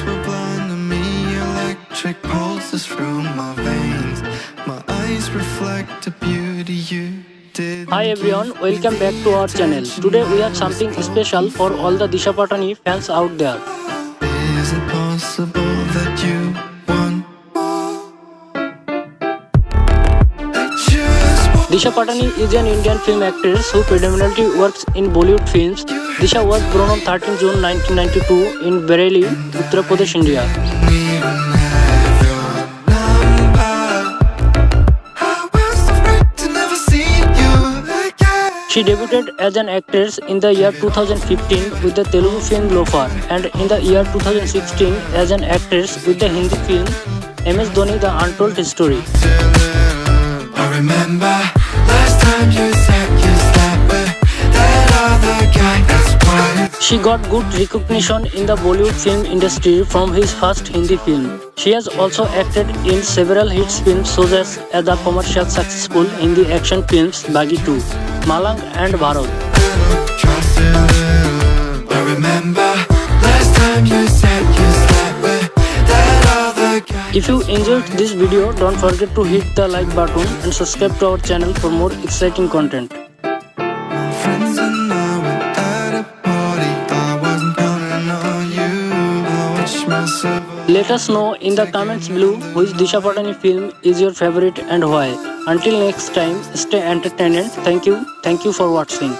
lights were blinding me, electric pulses through my veins. My eyes reflect the beauty you. Hi everyone, welcome back to our channel. Today we have something special for all the Disha Patani fans out there. Disha Patani is an Indian film actress who predominantly works in Bollywood films. Disha was born on 13 June 1992 in Bareilly, Uttar Pradesh, India. She debuted as an actress in the year 2015 with the Telugu film Loafer and in the year 2016 as an actress with the Hindi film MS Dhoni The Untold Story. I remember She got good recognition in the Bollywood film industry from his first Hindi film. She has also acted in several hit films such as the commercial successful Hindi action films Bagi 2, Malang and Bharat. If you enjoyed this video, don't forget to hit the like button and subscribe to our channel for more exciting content. My friends and I were at a party. I wasn't counting on you. I watched myself. Let us know in the comments below which Disha Patani film is your favorite and why. Until next time, stay entertained. Thank you. Thank you for watching.